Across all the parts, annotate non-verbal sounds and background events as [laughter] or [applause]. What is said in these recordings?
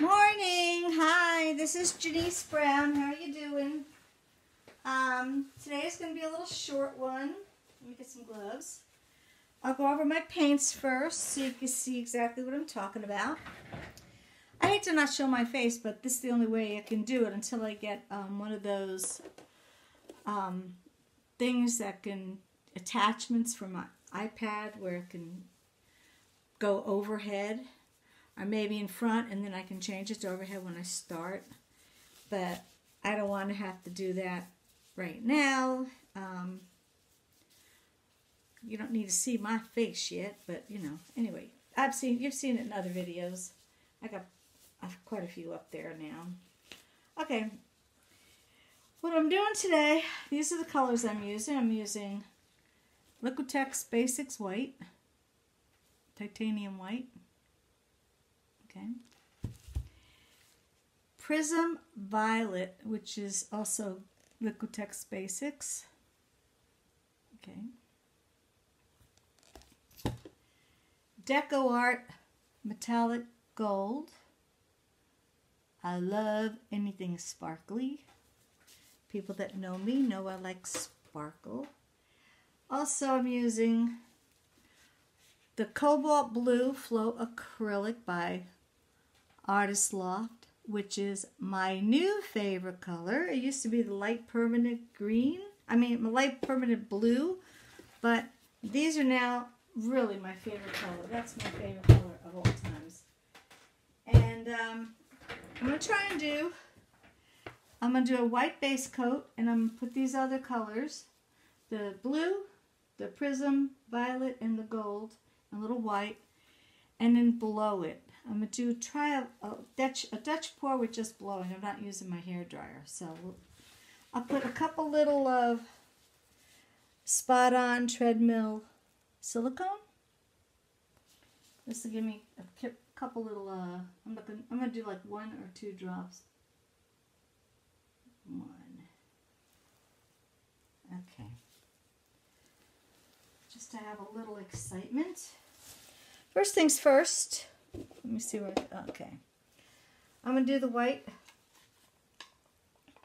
Morning. Hi, this is Janice Brown. How are you doing? Um, today is going to be a little short one. Let me get some gloves. I'll go over my paints first so you can see exactly what I'm talking about. I hate to not show my face, but this is the only way I can do it until I get um, one of those um, things that can, attachments for my iPad where it can go overhead or maybe in front and then I can change it to overhead when I start. But I don't want to have to do that right now. Um, you don't need to see my face yet, but you know, anyway, I've seen, you've seen it in other videos. I got quite a few up there now. Okay, what I'm doing today, these are the colors I'm using. I'm using Liquitex Basics White, Titanium White, okay. Prism Violet, which is also Liquitex Basics, okay. DecoArt Metallic Gold. I love anything sparkly. People that know me know I like sparkle. Also, I'm using the Cobalt Blue Flow Acrylic by Artist Loft, which is my new favorite color. It used to be the light permanent green. I mean, my light permanent blue, but these are now really my favorite color. That's my favorite color of all times. And um, I'm going to try and do, I'm going to do a white base coat, and I'm going to put these other colors, the blue, the prism, violet, and the gold, and a little white, and then blow it. I'm going to do, try a, a, Dutch, a Dutch pour with just blowing. I'm not using my hair dryer. So I'll put a couple little of spot on treadmill silicone. This will give me a couple little, uh, I'm, looking, I'm going to do like one or two drops. One. Okay. Just to have a little excitement. First things first. Let me see what, okay. I'm going to do the white.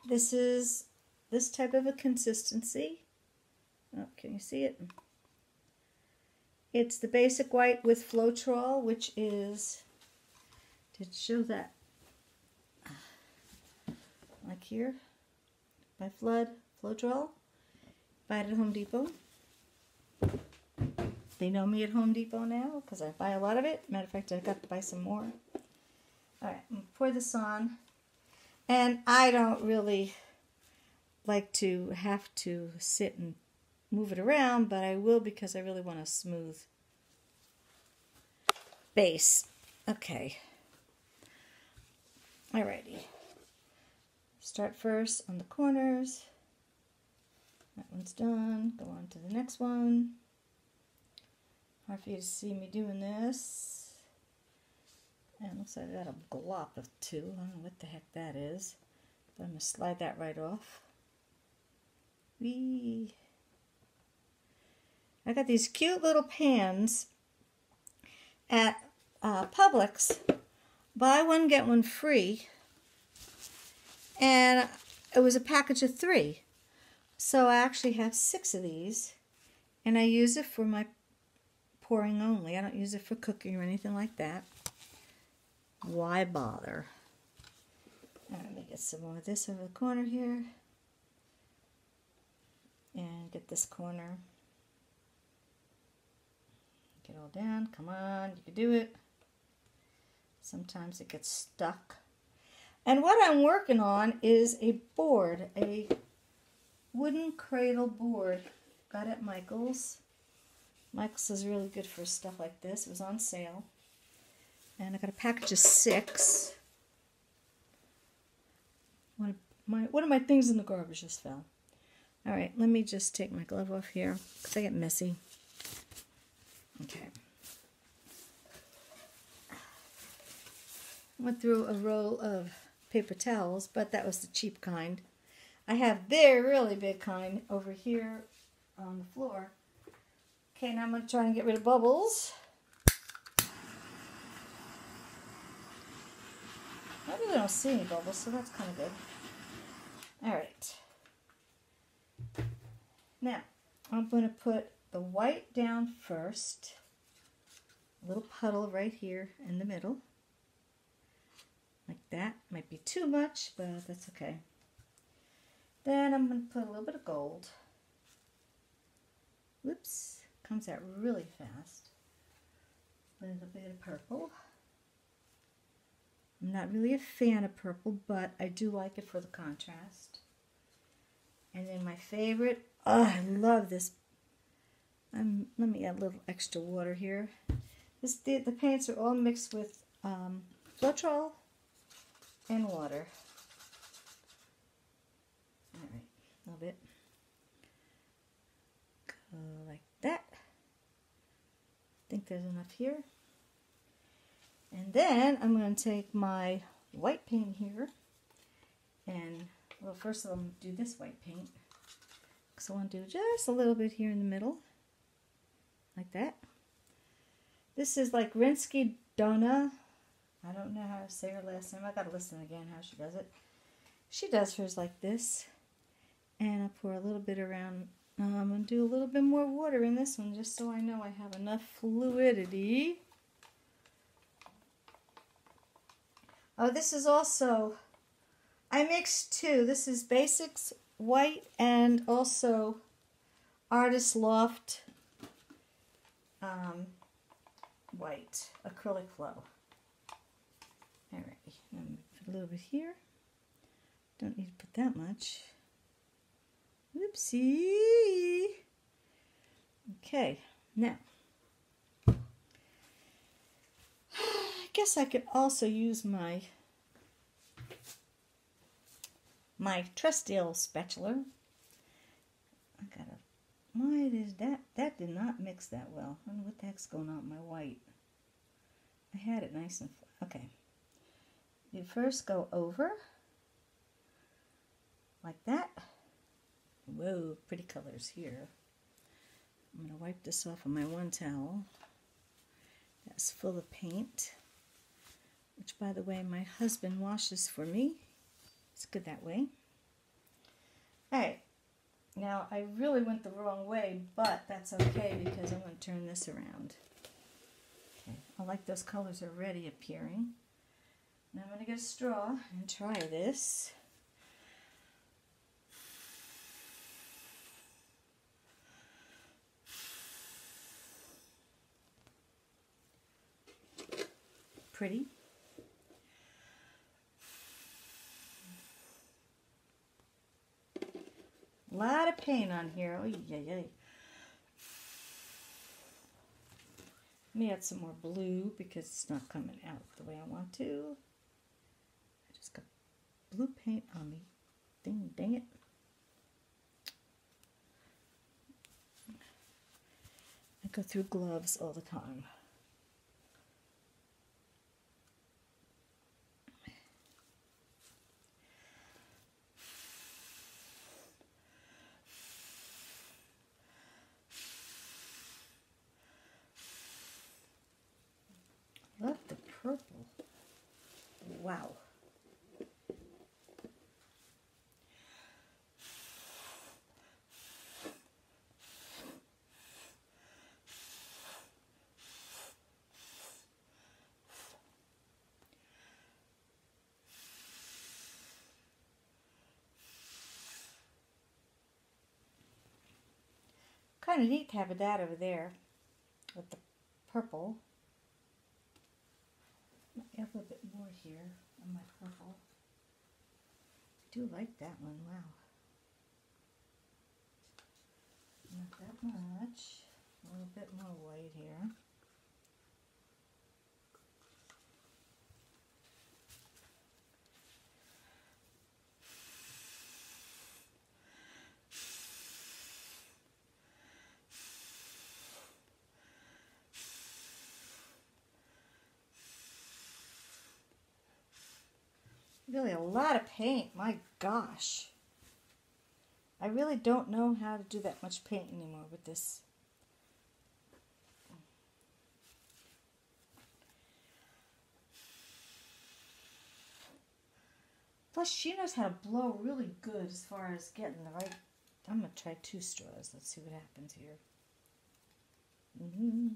This is this type of a consistency. Oh, can you see it? It's the basic white with Floetrol, which is, did show that, like here, by Flood, Floetrol, buy it at Home Depot. They know me at Home Depot now because I buy a lot of it. Matter of fact, I've got to buy some more. All right, I'm pour this on. And I don't really like to have to sit and move it around, but I will because I really want a smooth base. Okay. Alrighty. Start first on the corners. That one's done. Go on to the next one. Hard for you to see me doing this. And looks like I got a glop of two. I don't know what the heck that is. But I'm going to slide that right off. Whee! I got these cute little pans at uh, Publix. Buy one, get one free. And it was a package of three. So I actually have six of these. And I use it for my pouring only. I don't use it for cooking or anything like that. Why bother? Let me get some more of this over the corner here. And get this corner. Get all down. Come on, you can do it. Sometimes it gets stuck. And what I'm working on is a board, a wooden cradle board. Got it Michael's. Michael's is really good for stuff like this. It was on sale. And I got a package of six. One of my, one of my things in the garbage just fell. All right, let me just take my glove off here because I get messy. Okay. Went through a roll of paper towels, but that was the cheap kind. I have their really big kind over here on the floor. Okay, now I'm going to try and get rid of bubbles. I really don't see any bubbles, so that's kind of good. All right. Now, I'm going to put the white down first. A little puddle right here in the middle. Like that. Might be too much, but that's okay. Then I'm going to put a little bit of gold. Whoops. Comes out really fast. A little bit of purple. I'm not really a fan of purple, but I do like it for the contrast. And then my favorite, oh, I love this. Um, let me add a little extra water here. This the, the paints are all mixed with um, Floetrol and water. All right, a little bit. Go like. I think there's enough here. And then I'm going to take my white paint here and, well, first of all, I'm going to do this white paint. Because I want to do just a little bit here in the middle, like that. This is like Rinske Douna. I don't know how to say her last name. I got to listen again how she does it. She does hers like this. And I pour a little bit around. I'm going to do a little bit more water in this one just so I know I have enough fluidity. Oh, this is also, I mixed two. This is Basics White and also Artist Loft um, White Acrylic Flow. All right, a little bit here. Don't need to put that much. Oopsie. Okay, now I guess I could also use my my Tresdale spatula. I gotta, why is that, that did not mix that well. I don't what the heck's going on with my white. I had it nice and, okay. You first go over, like that. Whoa, pretty colors here. I'm going to wipe this off on my one towel. That's full of paint which by the way my husband washes for me. It's good that way. Alright, now I really went the wrong way, but that's okay because I'm going to turn this around. Okay, I like those colors already appearing. Now I'm going to get a straw and try this. Pretty. A lot of paint on here. Oh, yeah, yeah. Let me add some more blue because it's not coming out the way I want to. I just got blue paint on me. Dang, dang it. I go through gloves all the time. Wow. Kind of neat to have a dad over there with the purple a little bit more here on my purple. I do like that one, wow. Not that much. A little bit more white here. Really a lot of paint. My gosh. I really don't know how to do that much paint anymore with this. Plus, she knows how to blow really good as far as getting the right. I'm going to try two straws. Let's see what happens here. Mm-hmm.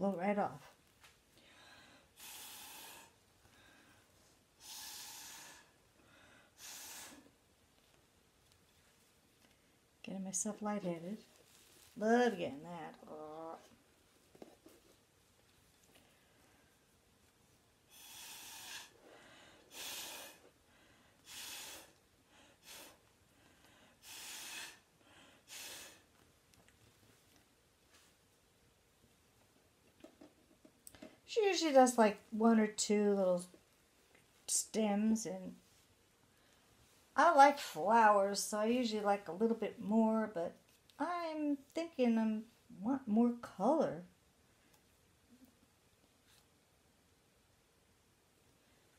Blow right off. Getting myself lightheaded. Love getting that. Oh. She usually does like one or two little stems and I like flowers, so I usually like a little bit more, but I'm thinking I want more color.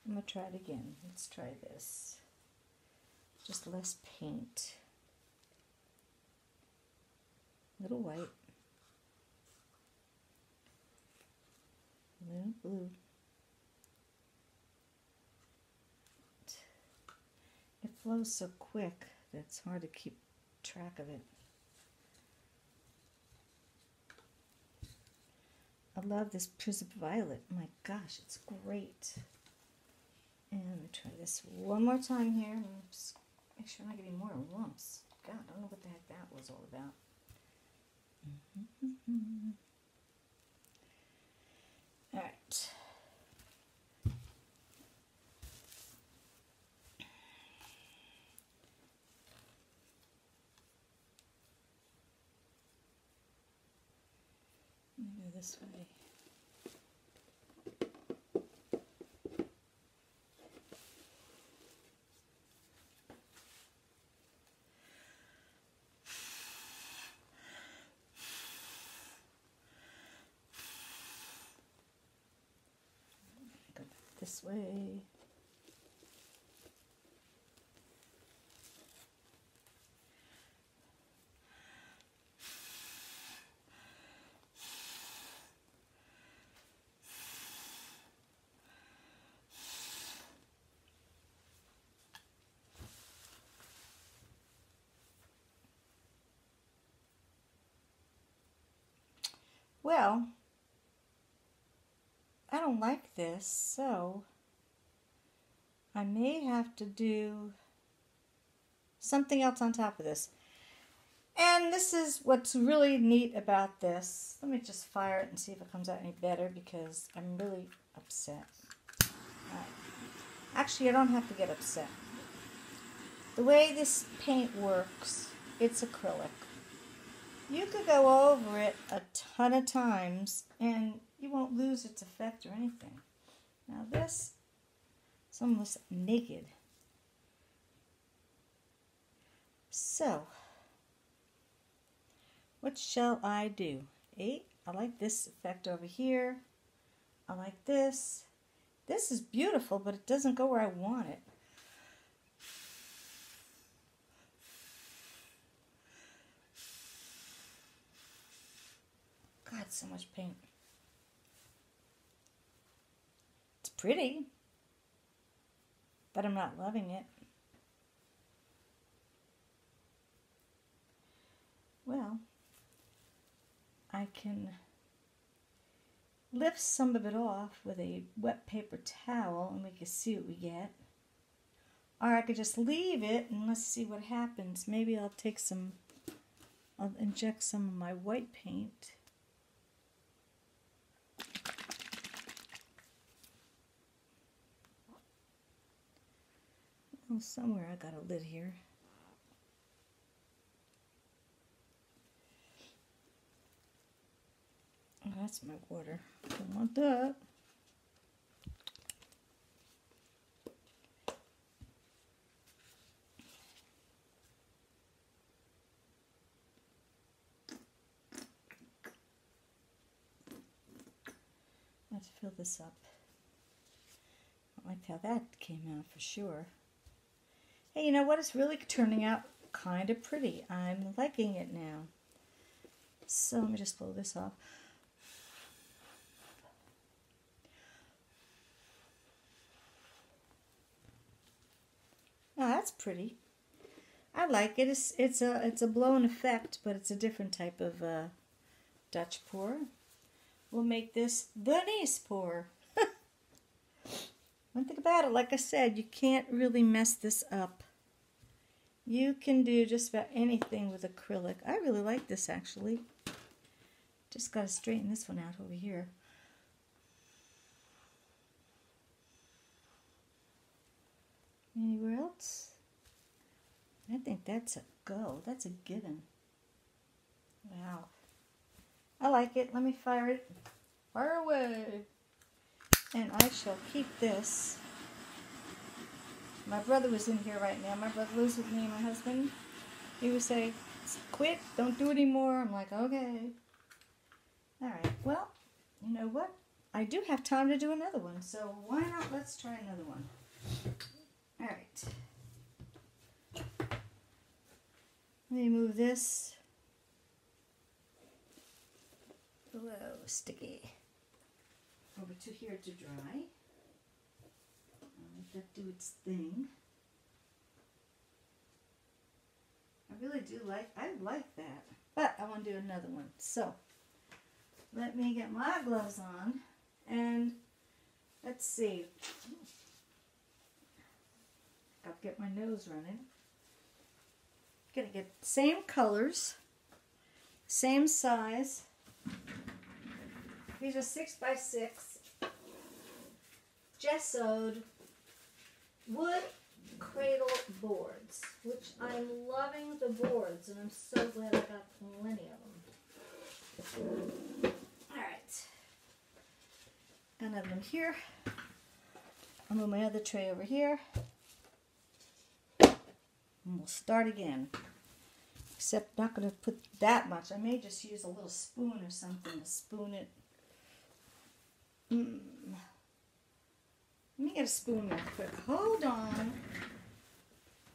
I'm going to try it again. Let's try this. Just less paint. Little white. Blue. It flows so quick that it's hard to keep track of it. I love this Prism Violet. My gosh, it's great. And let me try this one more time here. Just make sure I'm not getting more lumps. God, I don't know what the heck that was all about. Mm -hmm. All right. This way. This way. Well, I don't like this, so I may have to do something else on top of this. And this is what's really neat about this. Let me just fire it and see if it comes out any better because I'm really upset. Right. Actually, I don't have to get upset. The way this paint works, it's acrylic. You could go over it a ton of times and you won't lose its effect or anything. Now this is almost naked. So, what shall I do? Eight, I like this effect over here. I like this. This is beautiful, but it doesn't go where I want it. God, so much paint. It's pretty, but I'm not loving it. Well, I can lift some of it off with a wet paper towel and we can see what we get. Or I could just leave it and let's see what happens. Maybe I'll take some, I'll inject some of my white paint Oh, somewhere I got a lid here. Oh, that's my water. Don't want that. Let's fill this up. I like how that came out for sure. Hey, you know what? It's really turning out kind of pretty. I'm liking it now. So let me just blow this off. Oh, that's pretty. I like it. It's it's a it's a blown effect, but it's a different type of uh, Dutch pour. We'll make this the niece pour. One thing about it, like I said, you can't really mess this up. You can do just about anything with acrylic. I really like this actually. Just got to straighten this one out over here. Anywhere else? I think that's a go. That's a given. Wow. I like it. Let me fire it. Fire away. And I shall keep this. My brother was in here right now. My brother lives with me my husband. He would say, quit, don't do it anymore. I'm like, okay. All right, well, you know what? I do have time to do another one, so why not? Let's try another one. All right. Let me move this. Whoa, sticky. Over to here to dry. I'll let that do its thing. I really do like, I like that. But I want to do another one. So, let me get my gloves on and let's see. I'll get my nose running. Gonna get same colors, same size. These are six by six, gessoed wood cradle boards, which I'm loving the boards, and I'm so glad I got plenty of them. All right, another one here. I'll move my other tray over here. And we'll start again. Except not going to put that much. I may just use a little spoon or something to spoon it. Mm. Let me get a spoon real quick. Hold on.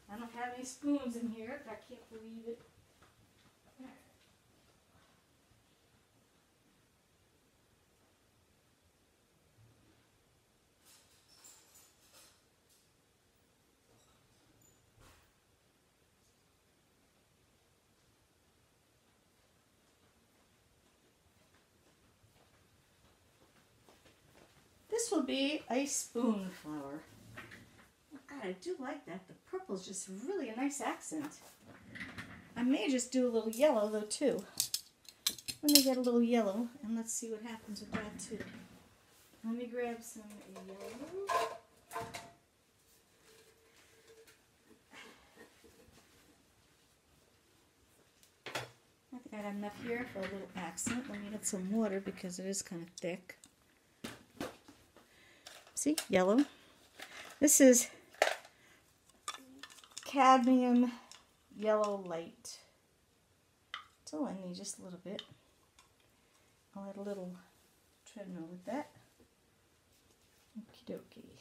I don't have any spoons in here. I can't believe it. Be a spoon flower. Oh God, I do like that. The purple's just really a nice accent. I may just do a little yellow though too. Let me get a little yellow and let's see what happens with that too. Let me grab some yellow. I think I got enough here for a little accent. Let me get some water because it is kind of thick. See, yellow. This is cadmium yellow light. It's all I need, just a little bit. I'll add a little treadmill with that. Okie dokie.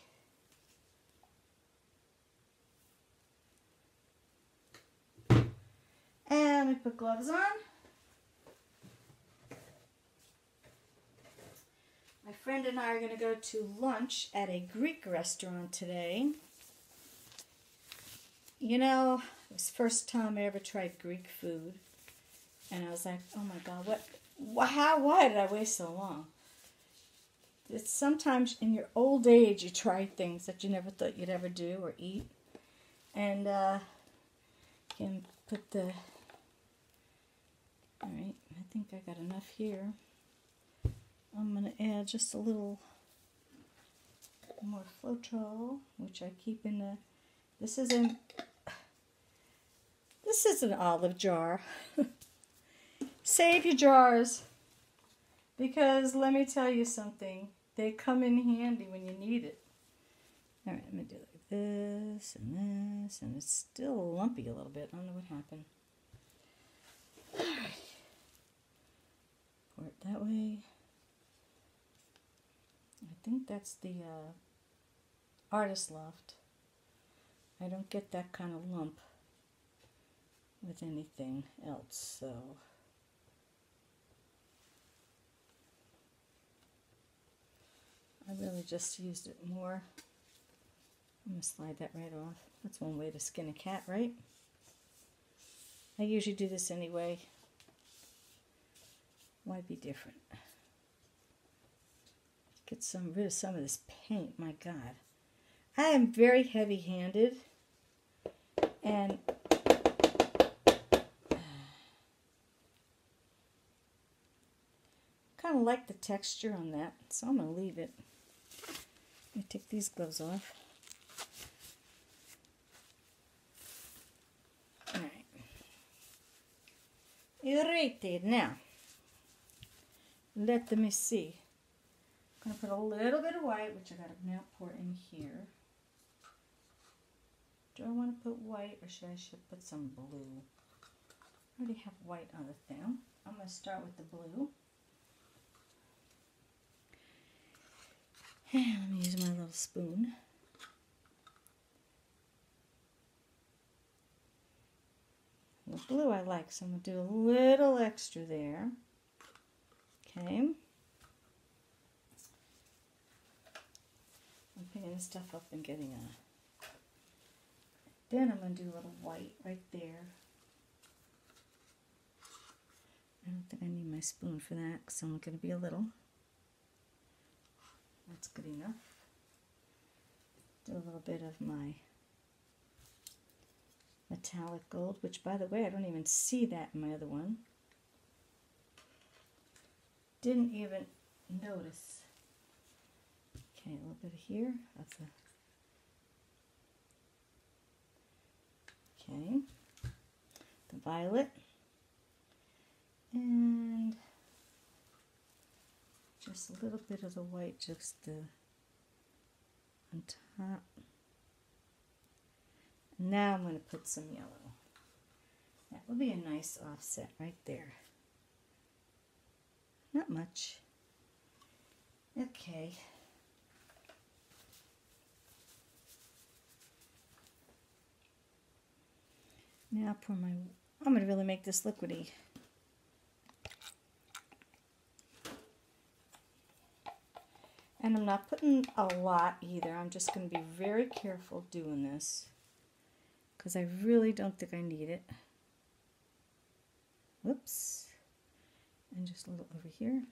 And we put gloves on. My friend and I are going to go to lunch at a Greek restaurant today. You know, it was the first time I ever tried Greek food. And I was like, oh my God, what, how, why did I wait so long? It's sometimes in your old age you try things that you never thought you'd ever do or eat. And, uh, can put the, all right, I think I got enough here. I'm going to add just a little more Floetrol, which I keep in the, this is an, this is an olive jar. [laughs] Save your jars, because let me tell you something, they come in handy when you need it. All right, I'm going to do like this and this, and it's still lumpy a little bit. I don't know what happened. All right. Pour it that way. I think that's the uh, artist loft. I don't get that kind of lump with anything else, so. I really just used it more. I'm going to slide that right off. That's one way to skin a cat, right? I usually do this anyway. Why be different? Get some rid of some of this paint, my God. I am very heavy-handed and [sighs] kind of like the texture on that, so I'm going to leave it. Let me take these gloves off. Alright. Irritated. Now, let me see. I'm going to put a little bit of white, which I got to now pour in here. Do I want to put white or should I should put some blue? I already have white on the thing. I'm going to start with the blue. And [sighs] let me use my little spoon. The blue I like, so I'm going to do a little extra there. Okay. Picking stuff up and getting a... Then I'm going to do a little white right there. I don't think I need my spoon for that because I'm going to be a little. That's good enough. Do a little bit of my metallic gold, which by the way, I don't even see that in my other one. Didn't even notice. Okay, a little bit here of the Okay, the violet and just a little bit of the white just uh, on top. Now I'm going to put some yellow. That will be a nice offset right there. Not much. Okay. Now pour my, I'm going to really make this liquidy. And I'm not putting a lot either. I'm just going to be very careful doing this because I really don't think I need it. Whoops. And just a little over here.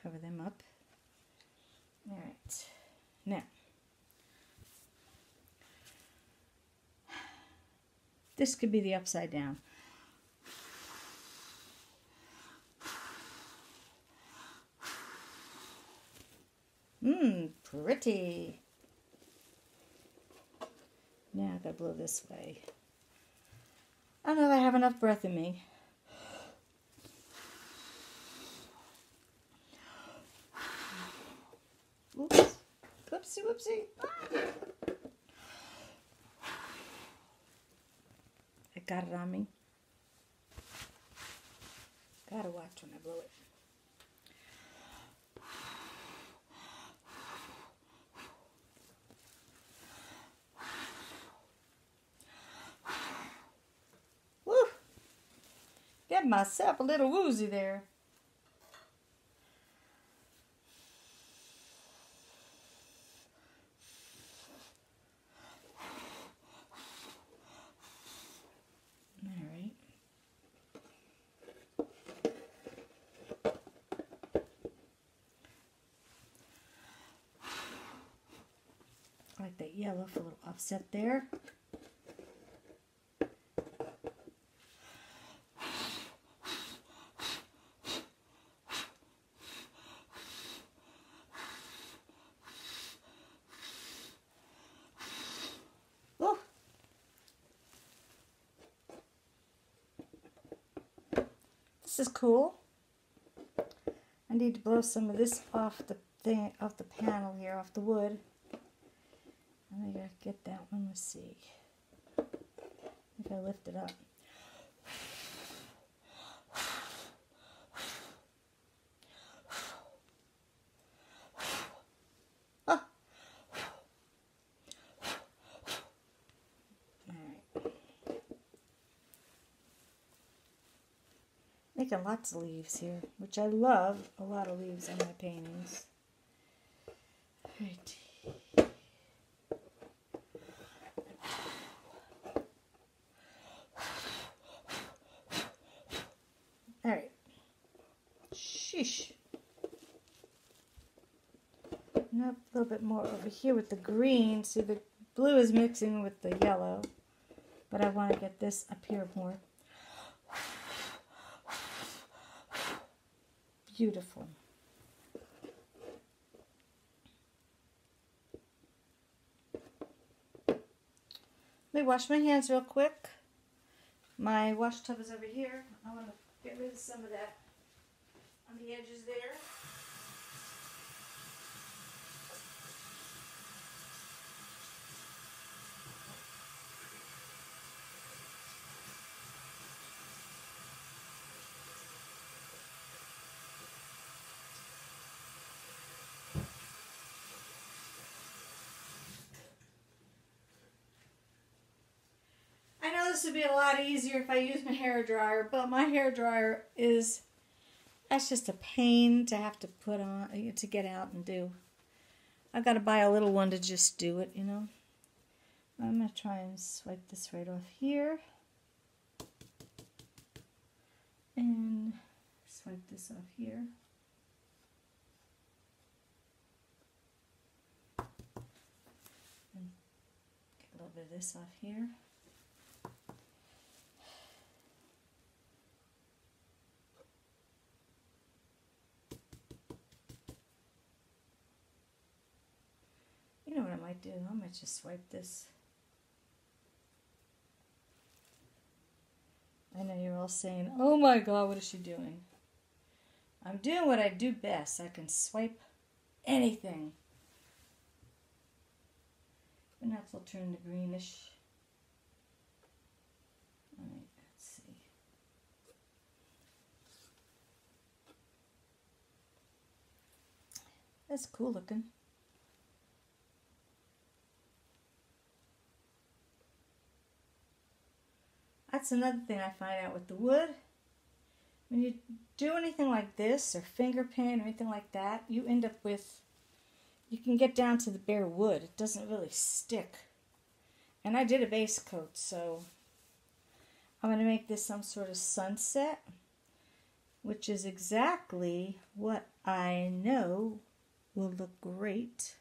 Cover them up. All right. Now, this could be the upside down. Mmm, pretty. Now I gotta blow this way. I don't know if I have enough breath in me. Oops. Whoopsie, whoopsie. I got it on me. Gotta watch when I blow it. Woo! Get myself a little woozy there. Alright. like that yellow for a little offset there. Oh. is cool. I need to blow some of this off the thing, off the panel here, off the wood get that one. Let's see if I lift it up. Making lots of leaves here, which I love a lot of leaves in my paintings. Sheesh. A little bit more over here with the green. See, the blue is mixing with the yellow. But I want to get this up here more. Beautiful. Let me wash my hands real quick. My wash tub is over here. I want to get rid of some of that on the edges there. I know this would be a lot easier if I used my hair dryer, but my hair dryer is that's just a pain to have to put on uh, to get out and do. I've got to buy a little one to just do it, you know. I'm going to try and swipe this right off here. And swipe this off here. And get a little bit of this off here. Know what I might do? I might just swipe this. I know you're all saying, oh my god, what is she doing? I'm doing what I do best. I can swipe anything. And will turn to greenish. Alright, let's see. That's cool looking. That's another thing I find out with the wood. When you do anything like this or finger paint or anything like that, you end up with, you can get down to the bare wood. It doesn't really stick. And I did a base coat, so I'm going to make this some sort of sunset, which is exactly what I know will look great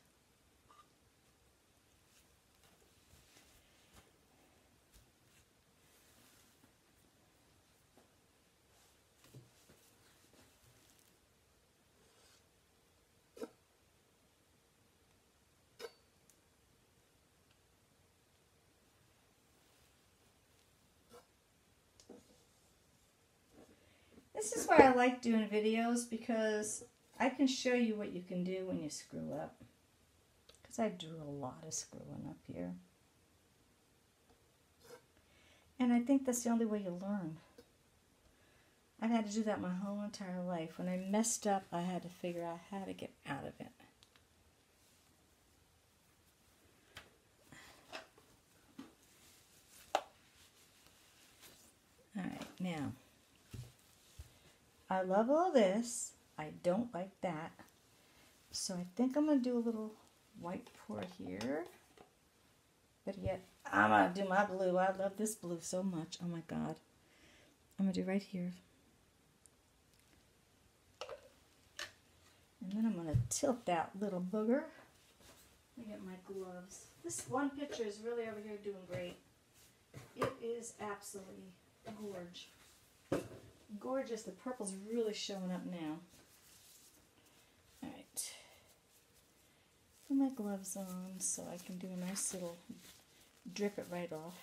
This is why I like doing videos because I can show you what you can do when you screw up. Because I do a lot of screwing up here. And I think that's the only way you learn. I've had to do that my whole entire life. When I messed up, I had to figure out how to get out of it. All right, now. I love all this. I don't like that. So I think I'm going to do a little white pour here. But yet, I'm going to do my blue. I love this blue so much. Oh my God. I'm going to do right here. And then I'm going to tilt that little booger. Let me get my gloves. This one picture is really over here doing great. It is absolutely gorge gorgeous. The purple's really showing up now. Alright. Put my gloves on so I can do a nice little drip it right off.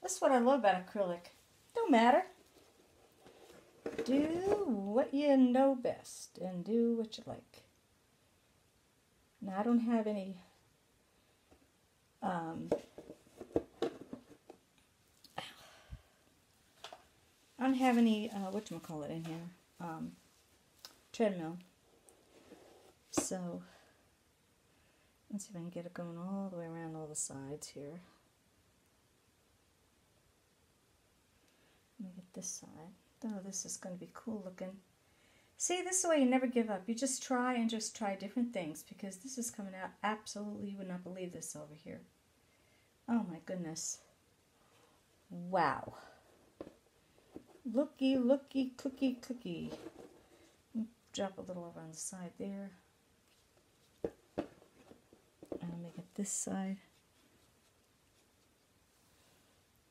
That's what I love about acrylic. Don't matter do what you know best and do what you like. Now, I don't have any um, I don't have any, uh, whatchamacallit in here, um, treadmill. So, let's see if I can get it going all the way around all the sides here. Let me get this side. Oh, this is going to be cool looking. See, this is why you never give up. You just try and just try different things because this is coming out absolutely, you would not believe this over here. Oh my goodness. Wow. Looky, looky, cookie, cookie. Drop a little over on the side there. And make it this side.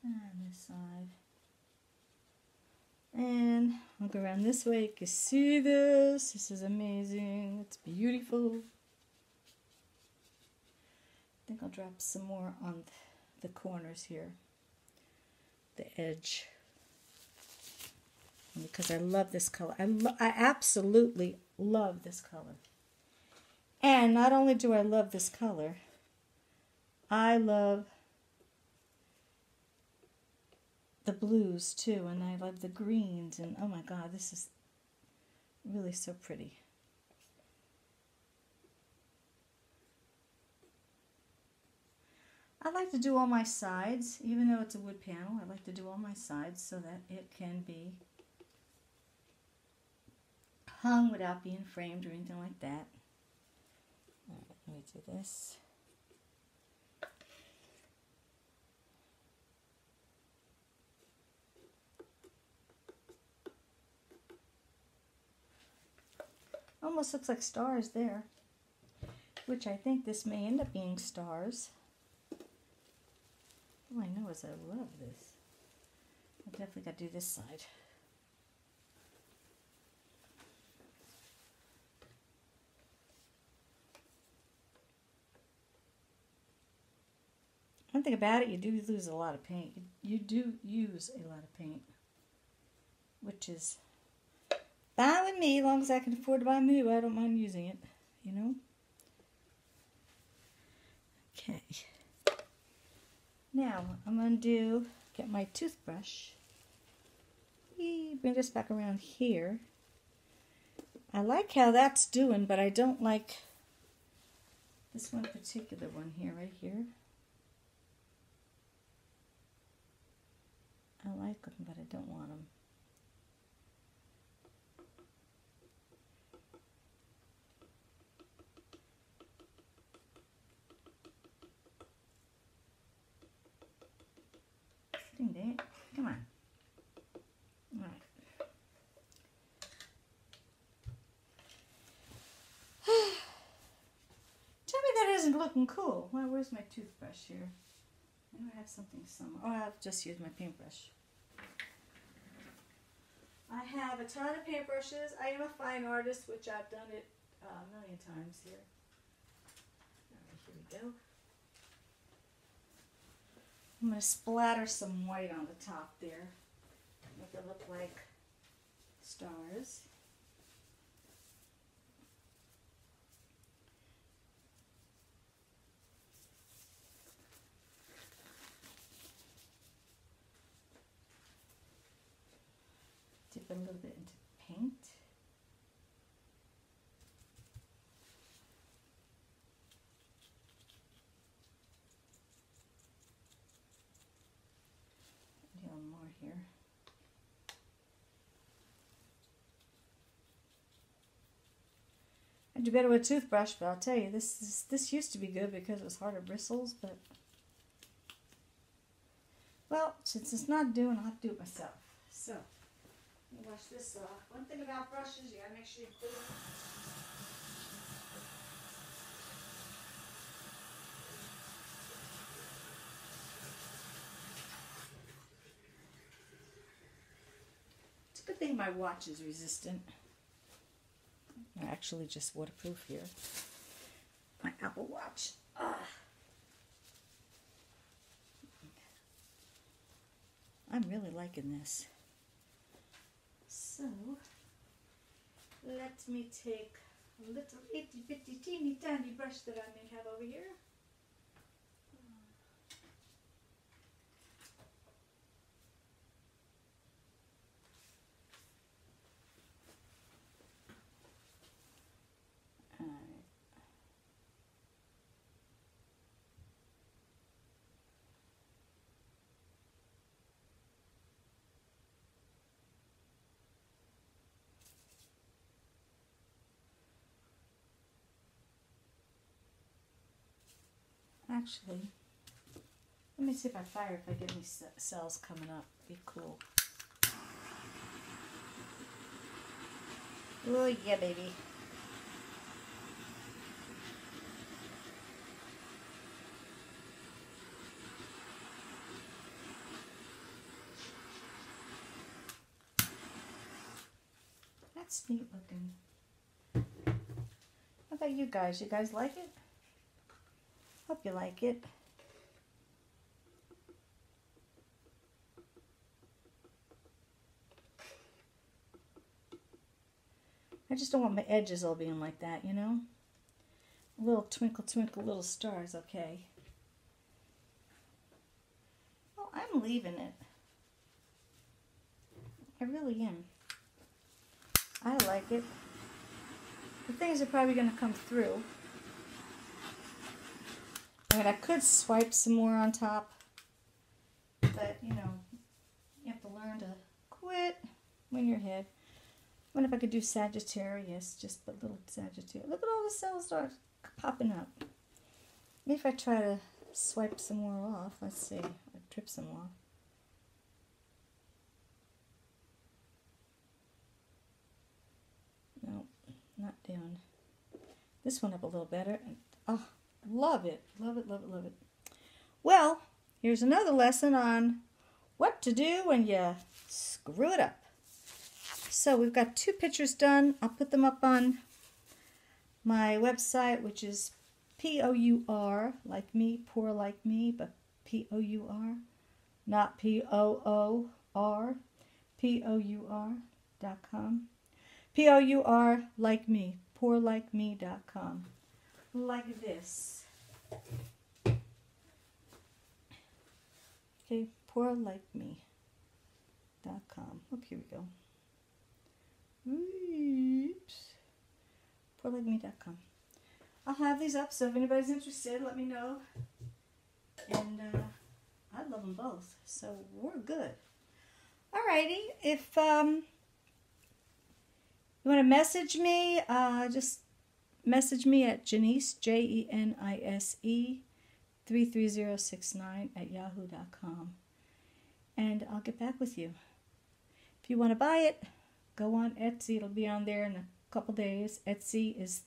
And this side. And go around this way. You can see this. This is amazing. It's beautiful. I think I'll drop some more on the corners here. The edge. Because I love this color. I, lo I absolutely love this color. And not only do I love this color, I love the blues too, and I love the greens, and oh my god, this is really so pretty. I like to do all my sides, even though it's a wood panel, I like to do all my sides so that it can be hung without being framed or anything like that. Alright, let me do this. Almost looks like stars there, which I think this may end up being stars. All I know is I love this. I definitely got to do this side. One thing about it, you do lose a lot of paint. You do use a lot of paint, which is Fine with me, as long as I can afford to buy new. I don't mind using it, you know? Okay. Now, I'm going to do, get my toothbrush. Bring this back around here. I like how that's doing, but I don't like this one particular one here, right here. I like them, but I don't want them. Come on. Alright. [sighs] Tell me that isn't looking cool. Well, where's my toothbrush here? I know I have something somewhere. Oh, I'll just use my paintbrush. I have a ton of paintbrushes. I am a fine artist, which I've done it uh, a million times here. Alright, here we go. I'm going to splatter some white on the top there. Make it look like stars. Dip a little bit into paint. here. Do better with a toothbrush, but I'll tell you, this is, this used to be good because it was harder bristles, but well, since it's not doing, I'll have to do it myself. So, wash this off. One thing about brushes, you gotta make sure you them. It's a Good thing my watch is resistant. Actually, just waterproof here. My Apple Watch. Ugh. I'm really liking this. So, let me take a little itty bitty teeny tiny brush that I may have over here. Actually, let me see if I fire if I get any cells coming up. Be cool. Oh yeah, baby. That's neat looking. How about you guys? You guys like it? Hope you like it. I just don't want my edges all being like that, you know? A little twinkle, twinkle, little stars, okay. Well, I'm leaving it. I really am. I like it. The things are probably going to come through. I mean, I could swipe some more on top, but, you know, you have to learn to quit when you're hit. I wonder if I could do Sagittarius, just a little Sagittarius. Look at all the cells start popping up. Maybe if I try to swipe some more off, let's see, I trip some off. No, not doing. This one up a little better. Oh, love it, love it, love it, love it. Well, here's another lesson on what to do when you screw it up. So we've got two pictures done. I'll put them up on my website, which is P-O-U-R, like me, poor like me, but P-O-U-R, not P-O-O-R, P-O-U-R dot com. P-O-U-R, like me, poor like this. Okay, poor like me dot com. Oh, here we go. Oops. PourLikeMe.com. I'll have these up, so if anybody's interested, let me know. And uh, I love them both, so we're good. Alrighty, if um, you want to message me, uh, just message me at Jenise, J-E-N-I-S-E, 33069 at yahoo.com. And I'll get back with you. If you want to buy it, go on Etsy. It'll be on there in a couple days. Etsy is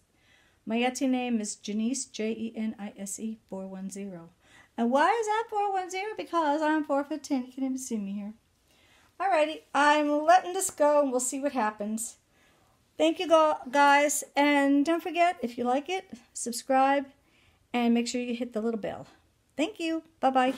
my Etsy name is Jenise J E N I S E four one zero. And why is that four one zero? Because I'm four foot ten. You can even see me here. Alrighty, I'm letting this go, and we'll see what happens. Thank you, guys, and don't forget if you like it, subscribe, and make sure you hit the little bell. Thank you. Bye bye.